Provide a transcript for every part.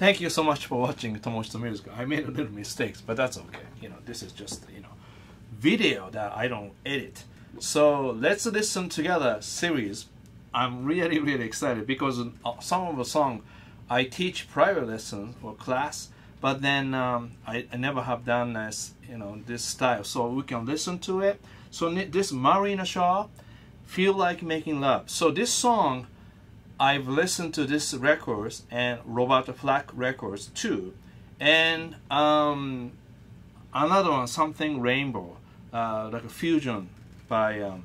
thank you so much for watching Tomo Fujita Music. I made a little mistakes, but that's okay. You know, this is just you know video that I don't edit. So let's listen together series. I'm really really excited because uh, some of the song I teach private lessons or class, but then um, I, I never have done this you know this style. So we can listen to it. So this Marlena Shaw, feel like making love. So this song. I've listened to this records and Roberta Flack records too, and um, another one, something Rainbow, uh, like a fusion by um,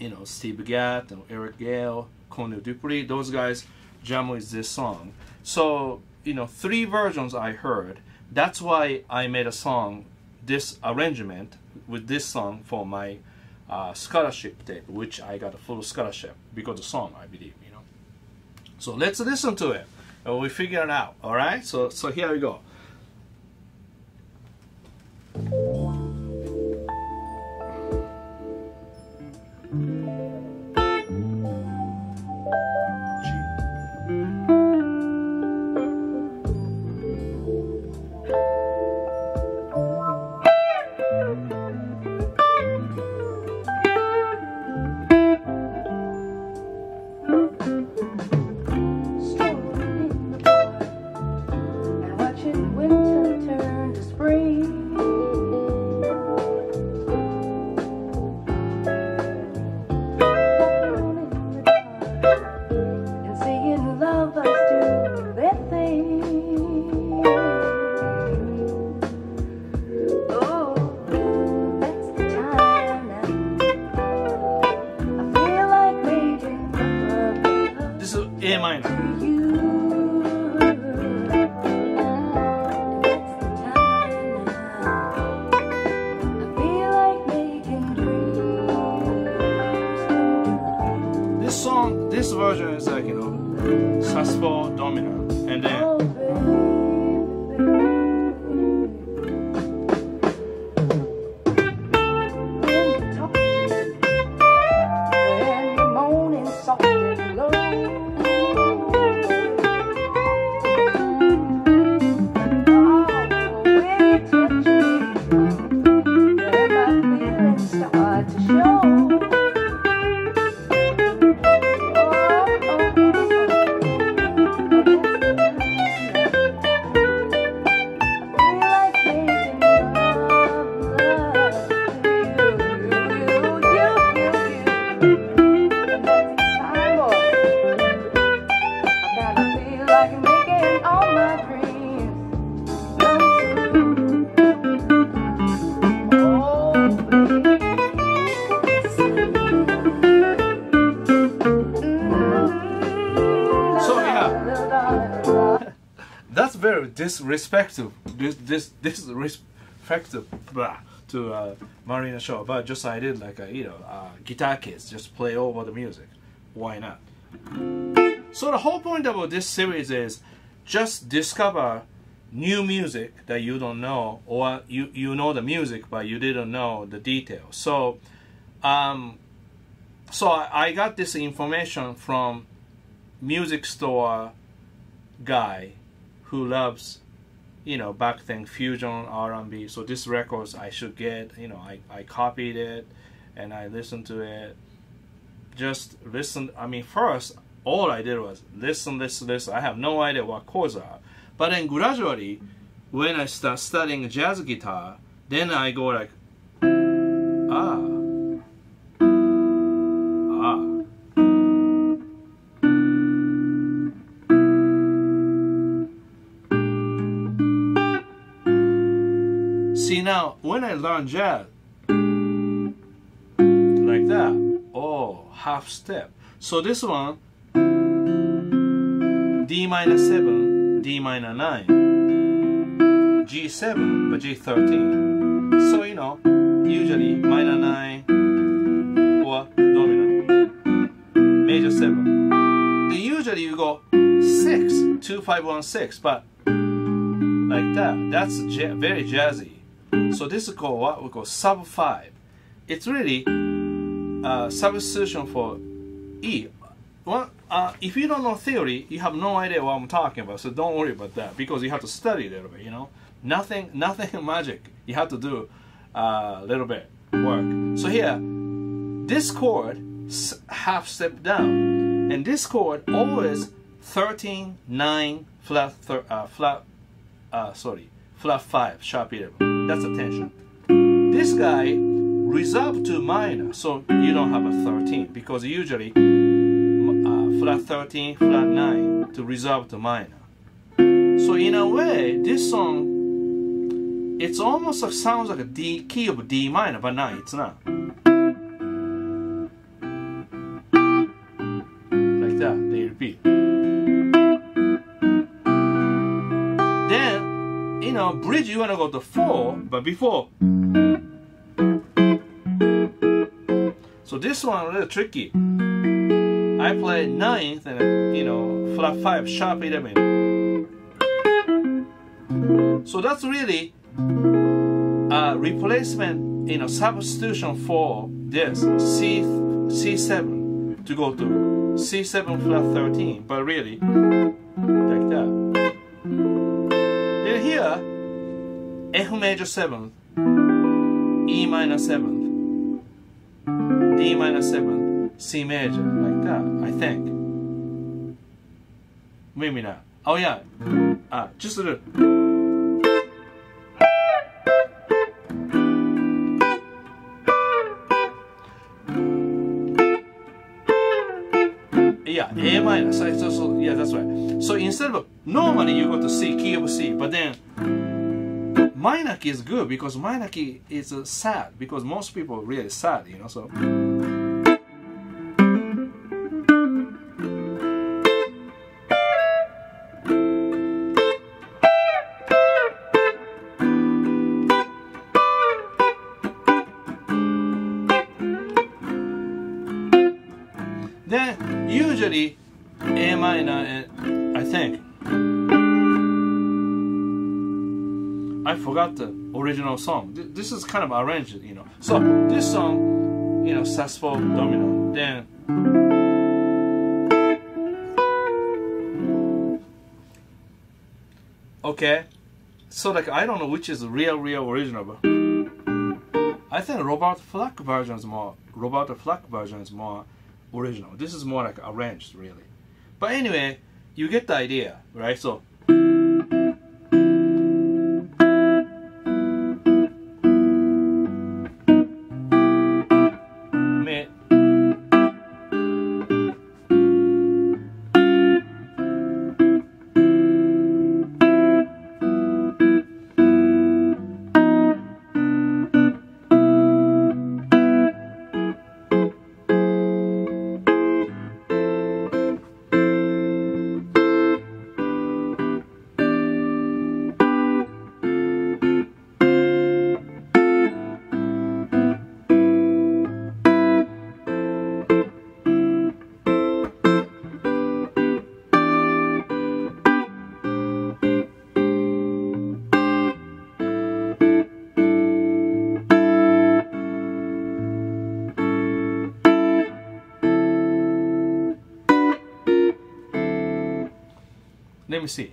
you know Steve Gadd Eric Gale, Cornell Dupree. Those guys jam with this song. So you know three versions I heard. That's why I made a song, this arrangement with this song for my uh, scholarship tape, which I got a full scholarship because the song I believe. So let's listen to it and we figure it out. All right. So so here we go. Disrespectful, this this disrespectful blah, to uh, Marlena Shaw. But just I did like a you know uh, guitar kids, just play over the music. Why not? So the whole point about this series is just discover new music that you don't know, or you you know the music but you didn't know the details. So, um, so I got this information from music store guy who loves you know back then fusion R&B so this records I should get you know I, I copied it and I listened to it. Just listen I mean first all I did was listen listen listen. I have no idea what chords are. But then gradually when I start studying jazz guitar then I go like now, when I learn jazz, like that, oh, half step. So this one, D minor 7, D minor 9, G7, but G13. So, you know, usually minor 9 or dominant, major 7. Then usually you go 6, 2, 5, 1, 6, but like that. That's very jazzy. So this is called what we call sub 5. It's really a substitution for E. One, uh, if you don't know theory, you have no idea what I'm talking about. So don't worry about that because you have to study a little bit. You know, nothing, nothing magic. You have to do uh, a little bit work. So here, this chord half step down, and this chord always 13, 9, flat, thir- uh, flat, uh, sorry, flat 5, sharp 11. That's a tension. This guy resolve to minor, so you don't have a 13 because usually uh, flat 13, flat 9 to resolve to minor. So in a way, this song, it's almost like, sounds like a D key of D minor, but no, it's not. Bridge you wanna go to 4, but before So this one a little tricky. I play ninth and you know flat five sharp eleven. So that's really a replacement, you know, substitution for this C C7 to go to C7 flat 13, but really like that. F major 7th, E minor 7th, D minor 7, C major, like that, I think. Maybe not. Oh yeah, ah, just a little. Yeah, A minor. So, so, so, yeah, that's right. So instead of normally you go to C, key of C, but then key is good because key is uh, sad because most people really sad, you know. So. Original song. This is kind of arranged, you know. So this song, you know, sus4 dominant. Then okay. So like I don't know which is real, real original, but I think Robert Flack version is more. Robert Flack version is more original. This is more like arranged, really. But anyway, you get the idea, right? So Let me see.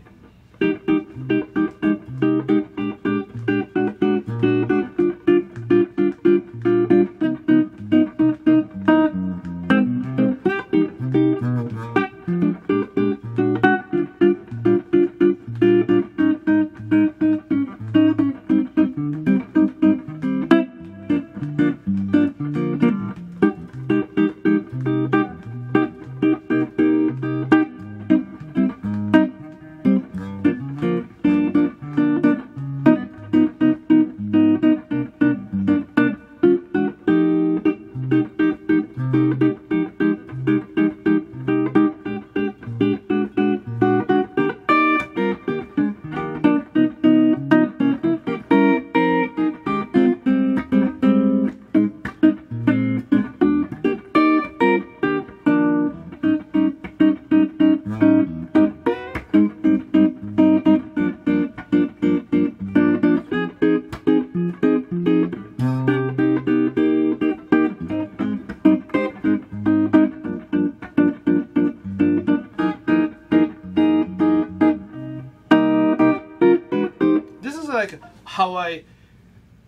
How I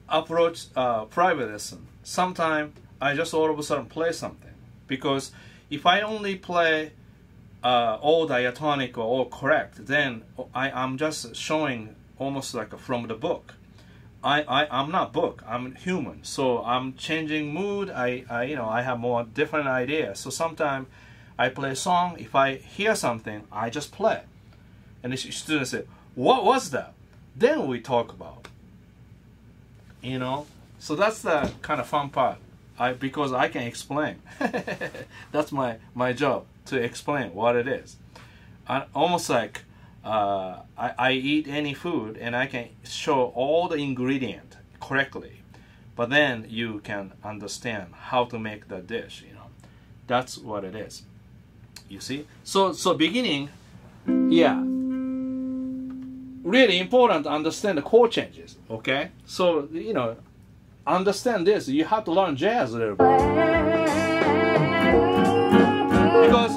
approach uh, private lesson. Sometimes I just all of a sudden play something because if I only play uh, all diatonic or all correct, then I, I'm just showing almost like from the book. I, I I'm not book. I'm human. So I'm changing mood. I, I you know I have more different ideas. So sometimes I play a song. If I hear something, I just play. And the student say, "What was that?" Then we talk about. You know. So that's the kind of fun part. I because I can explain. that's my my job to explain what it is. I, almost like uh, I, I eat any food and I can show all the ingredient correctly, but then you can understand how to make the dish. You know, that's what it is. You see. So so beginning, yeah. Really important to understand the chord changes. Okay. So you know, understand this. You have to learn jazz a little bit because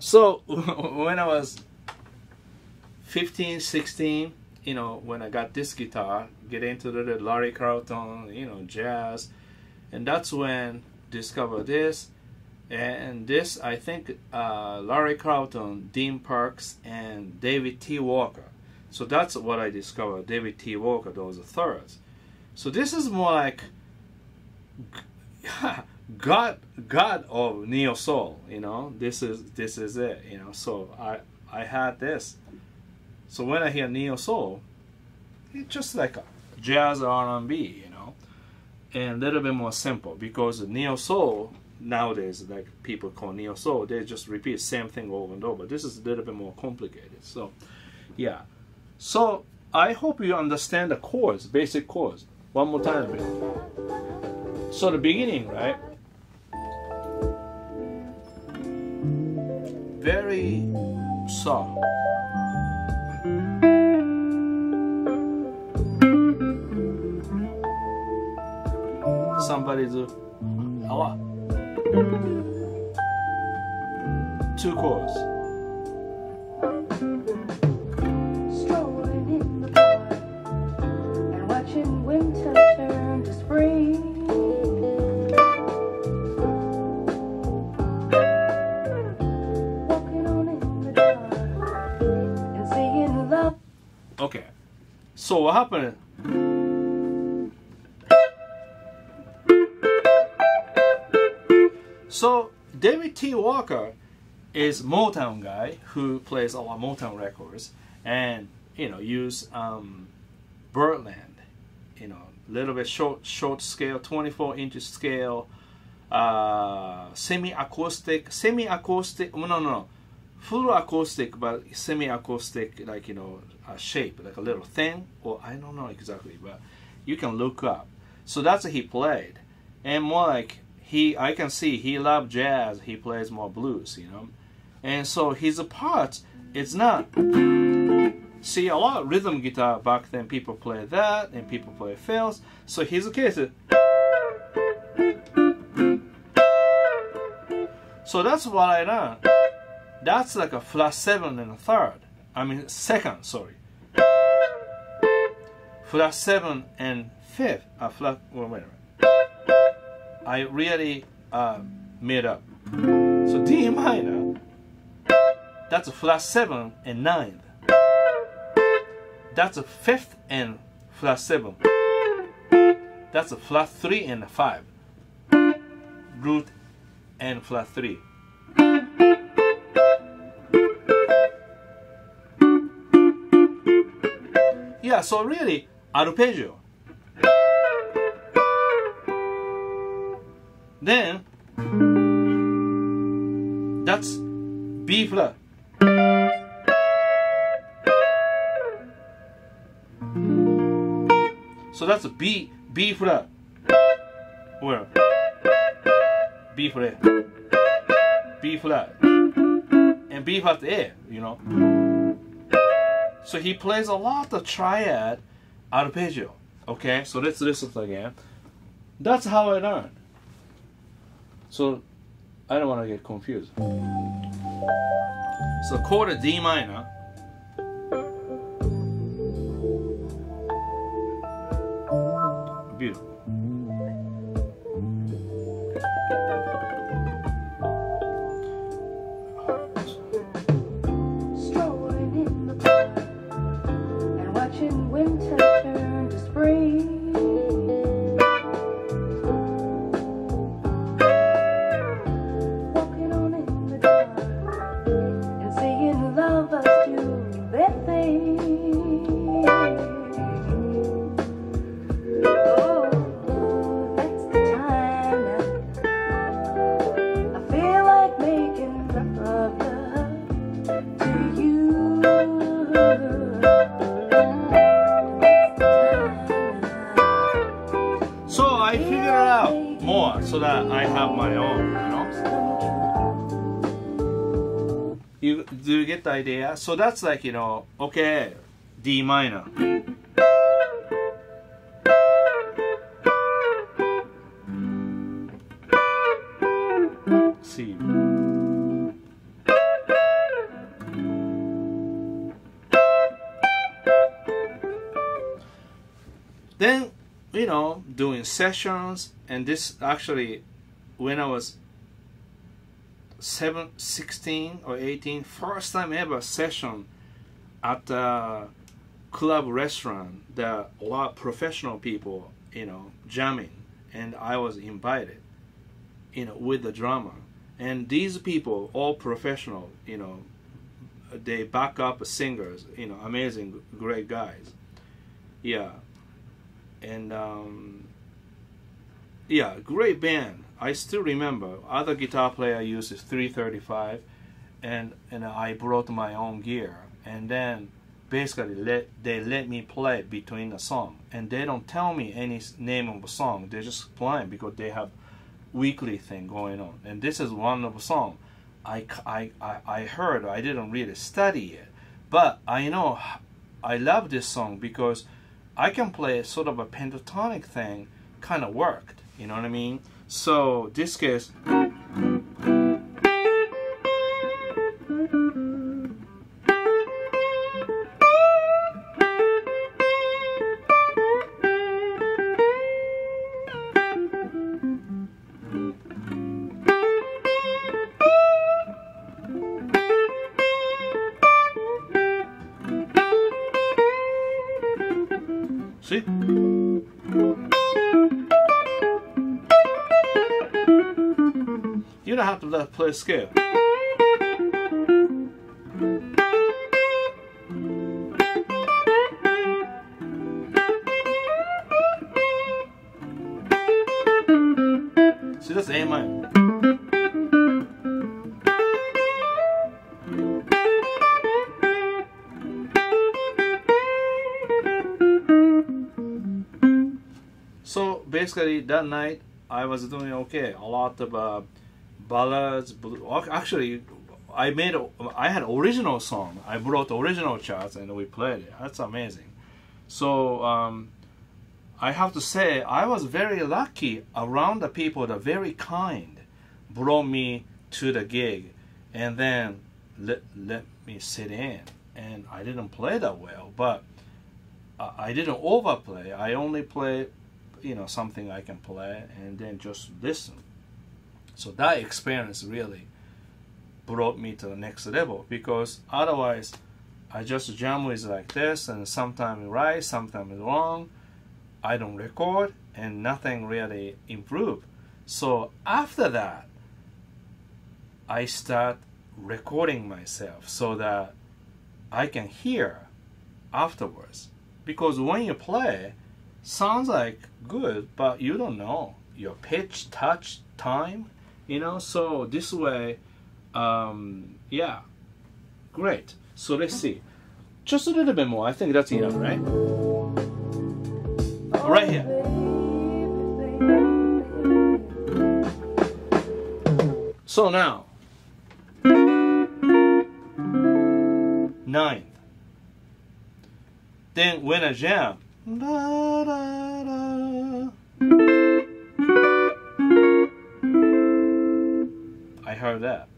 So when I was 15, 16, you know, when I got this guitar, get into the Larry Carlton, you know, jazz, and that's when discover this, and this I think uh, Larry Carlton, Dean Parks, and David T. Walker. So that's what I discovered. David T. Walker, those are thirds. So this is more like God God of neo soul, you know. This is this is it, you know. So I I had this. So when I hear neo soul, it's just like a jazz R&B, you know, and a little bit more simple because neo soul nowadays, like people call neo soul, they just repeat the same thing over and over. This is a little bit more complicated. So, yeah. So I hope you understand the chords, basic chords. One more time. So the beginning, right? Very soft. Somebody's a two chords. So what happened? So David T. Walker is Motown guy who plays a lot of Motown records and you know use um, Byrdland, you know, little bit short short scale, 24 inch scale, uh, semi acoustic, semi acoustic. No, no, no, full acoustic, but semi acoustic, like you know, a shape, like a little thin, or I don't know exactly, but you can look up. So that's what he played, and more like he, I can see he loved jazz. He plays more blues, you know, and so his parts, it's not. See, a lot of rhythm guitar back then, people play that, and people play fills. So his case. So that's what I learned. That's like a flat seven and a third. I mean second, sorry. Flat seven and fifth. A flat. Well, wait a minute. I really uh, made up. So D minor. That's a flat seven and ninth. That's a fifth and flat seven. That's a flat three and a five. Root and flat three. Yeah, so really, arpeggio. Then, that's B flat. So that's a B, B flat. Where? B flat. B flat. And B flat A, you know. So he plays a lot of triad arpeggio. Okay, so let's listen again. That's how I learned. So I don't want to get confused. So chord of D minor. Idea? So that's like you know, okay, D minor. C. Then, you know, doing sessions, and this actually, when I was seven, 16 or 18, first time ever session at a club restaurant that a lot of professional people, you know, jamming, and I was invited, you know, with the drummer. And these people, all professional, you know, they back up singers, you know, amazing, great guys. Yeah. And um, yeah, great band. I still remember. Other guitar player uses 335, and and I brought my own gear. And then basically let they let me play between the song, and they don't tell me any name of a song. They're just playing because they have weekly thing going on. And this is one of a song. I, I, I heard. I didn't really study it, but I know I love this song because I can play sort of a pentatonic thing. Kind of worked. You know what I mean? So this play scale. See, that's A minor. So basically, that night I was doing okay. A lot of uh, ballads. blu- ac- Actually, I made. I had original song. I brought original charts and we played it. That's amazing. So um, I have to say I was very lucky around the people that very kind brought me to the gig and then let, let me sit in and I didn't play that well but I didn't overplay I only play you know something I can play and then just listen so that experience really brought me to the next level because otherwise I just jam with like this and sometimes right sometimes wrong I don't record and nothing really improved. So after that, I start recording myself so that I can hear afterwards. Because when you play, sounds like good, but you don't know your pitch, touch, time, you know. So this way, um, yeah, great. So let's see, just a little bit more. I think that's enough, right? Right here. So now, ninth. Then when I jam, da, da, da, heard that.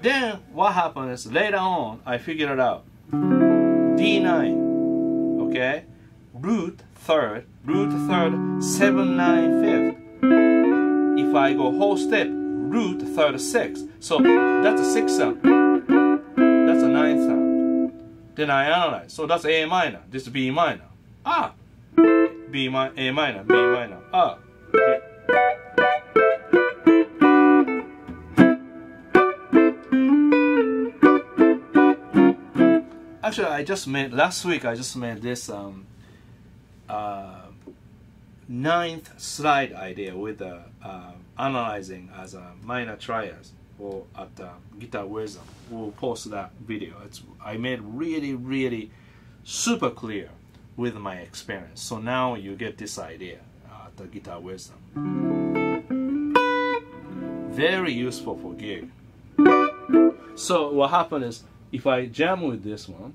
Then what happened is later on I figured it out. D9, okay, root third, root third, seven nine fifth. If I go whole step, root third six. So that's a sixth sound. That's a ninth sound. Then I analyze. So that's A minor. This is B minor. Ah, B minor, A minor, B minor. Ah. Actually, I just made last week. I just made this um, uh, ninth slide idea with uh, uh, analyzing as a minor trias or at uh, Guitar Wisdom. We'll post that video. It's I made really really super clear with my experience. So now you get this idea uh, the Guitar Wisdom. Very useful for gig. So what happened is if I jam with this one,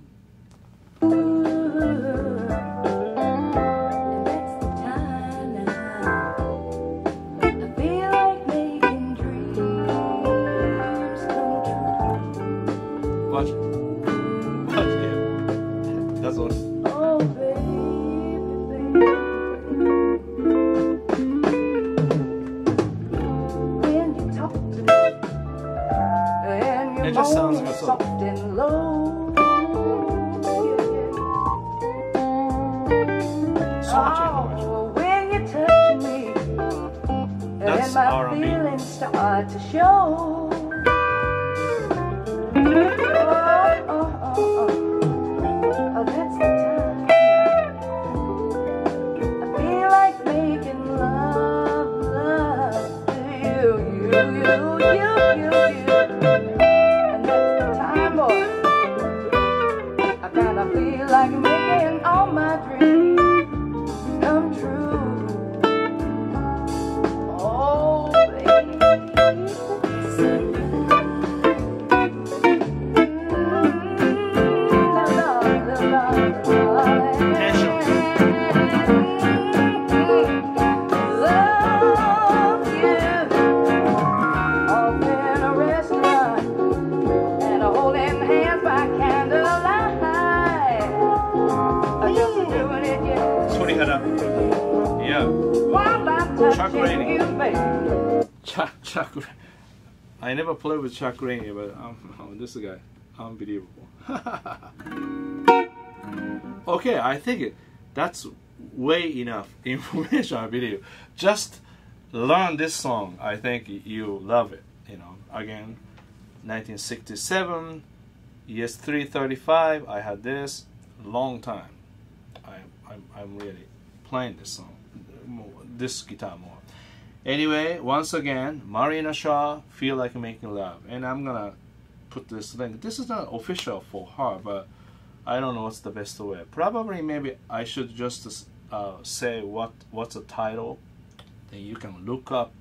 my feelings start to show. Chuck. I never played with Chuck Rainey, but um, oh, this guy, unbelievable. okay, I think that's way enough information on video. Just learn this song. I think you love it. You know, again, 1967, ES335. I had this long time. I, I'm, I'm really playing this song, this guitar more. Anyway, once again, Marlena Shaw, Feel Like Making Love. And I'm gonna put this link. This is not official for her, but I don't know what's the best way. Probably maybe I should just uh, say what what's the title. Then you can look up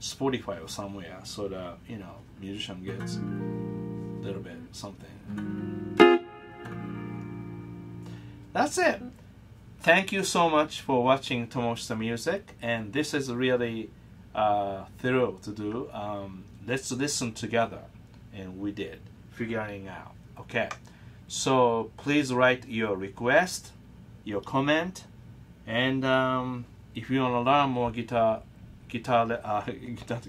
Spotify or somewhere so that, you know, musician gets a little bit something. That's it. Thank you so much for watching Tomo Fujita Music, and this is really uh, thrill to do. Um, let's listen together, and we did figuring out. Okay, so please write your request, your comment, and um, if you want to learn more guitar, guitar, uh, guitar,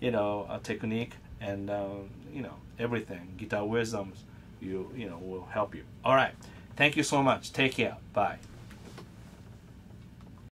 you know, uh, technique and um, you know everything, guitar wisdoms, you you know will help you. All right, thank you so much. Take care. Bye.